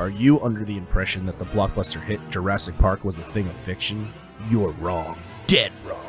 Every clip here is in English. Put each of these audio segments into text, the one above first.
Are you under the impression that the blockbuster hit Jurassic Park was a thing of fiction? You're wrong. Dead wrong.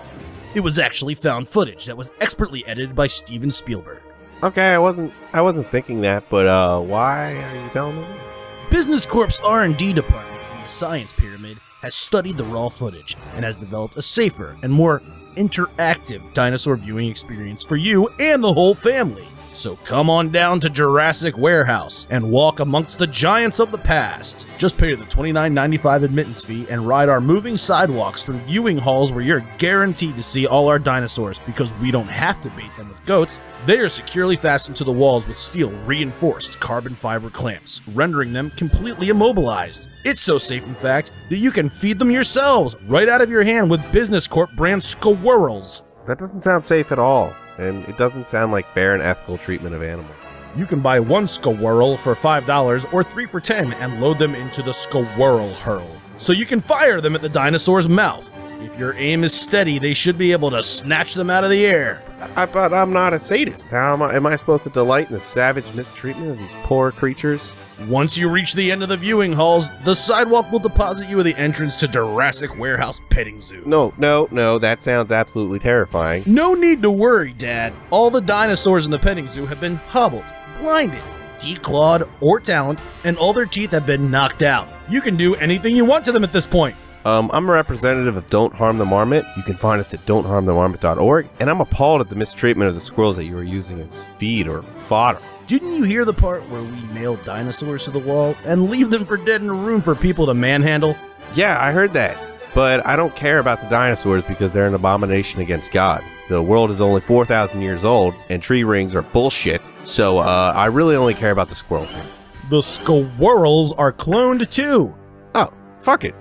It was actually found footage that was expertly edited by Steven Spielberg. Okay, I wasn't I wasn't thinking that, but uh, why are you telling me this? Business Corp's R&D department in the Science Pyramid has studied the raw footage and has developed a safer and more interactive dinosaur viewing experience for you and the whole family. So come on down to Jurassic Warehouse and walk amongst the giants of the past. Just pay the $29.95 admittance fee and ride our moving sidewalks through viewing halls where you're guaranteed to see all our dinosaurs because we don't have to bait them with goats. They are securely fastened to the walls with steel reinforced carbon fiber clamps, rendering them completely immobilized. It's so safe, in fact, that you can feed them yourselves right out of your hand with Business Corp brand squirrels. That doesn't sound safe at all, and it doesn't sound like fair and ethical treatment of animals. You can buy one squirrel for $5 or three for 10 and load them into the squirrel hurl. So you can fire them at the dinosaur's mouth. If your aim is steady, they should be able to snatch them out of the air. I, but I'm not a sadist. How am I, am I supposed to delight in the savage mistreatment of these poor creatures? Once you reach the end of the viewing halls, the sidewalk will deposit you at the entrance to Jurassic Warehouse Petting Zoo. No, no, no, that sounds absolutely terrifying. No need to worry, Dad. All the dinosaurs in the petting zoo have been hobbled, blinded, declawed, or taloned, and all their teeth have been knocked out. You can do anything you want to them at this point. Um, I'm a representative of Don't Harm the Marmot. You can find us at don'tharmthemarmot.org, and I'm appalled at the mistreatment of the squirrels that you were using as feed or fodder. Didn't you hear the part where we nail dinosaurs to the wall and leave them for dead in a room for people to manhandle? Yeah, I heard that. But I don't care about the dinosaurs because they're an abomination against God. The world is only 4,000 years old, and tree rings are bullshit, so uh, I really only care about the squirrels here. The squirrels are cloned too. Oh, fuck it.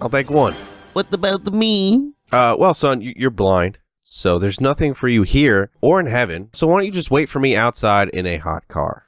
I'll take one. What about me? Uh, well, son, you- you're blind, so there's nothing for you here or in heaven, so why don't you just wait for me outside in a hot car?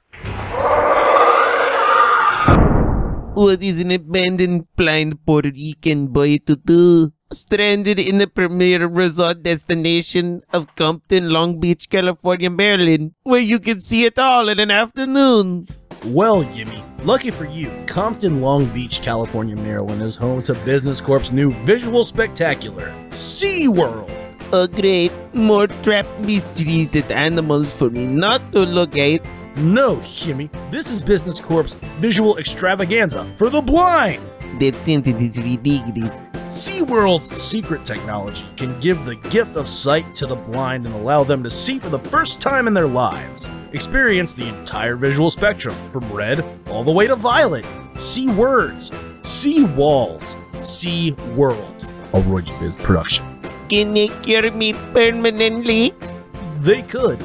What is an abandoned blind Puerto Rican boy to do? Stranded in the premier resort destination of Compton, Long Beach, California, Maryland, where you can see it all in an afternoon. Well, Yimmy, lucky for you, Compton, Long Beach, California, Maryland is home to Business Corp's new visual spectacular, SeaWorld. Oh great, more trapped mistreated animals for me not to look at. No, Yimmy, this is Business Corp's visual extravaganza for the blind. That sentence is ridiculous. SeaWorld's secret technology can give the gift of sight to the blind and allow them to see for the first time in their lives. Experience the entire visual spectrum, from red all the way to violet. See words, see walls, see world. A Roy. Biz production. Can they cure me permanently? They could,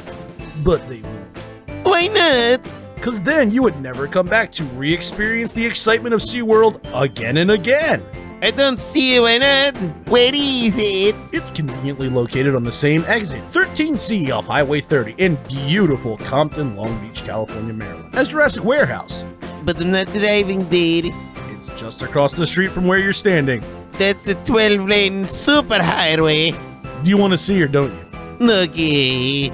but they won't. Why not? Cause then you would never come back to re-experience the excitement of SeaWorld again and again. I don't see why not. Where is it? It's conveniently located on the same exit, 13C off Highway 30 in beautiful Compton, Long Beach, California, Maryland, as Jurassic Warehouse. But I'm not driving there. It's just across the street from where you're standing. That's the 12 lane super highway. Do you want to see or don't you? Okay.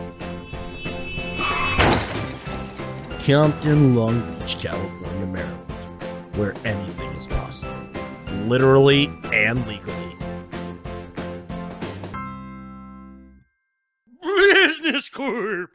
Compton, Long Beach, California, Maryland, where anything is possible, literally and legally. Business Corp!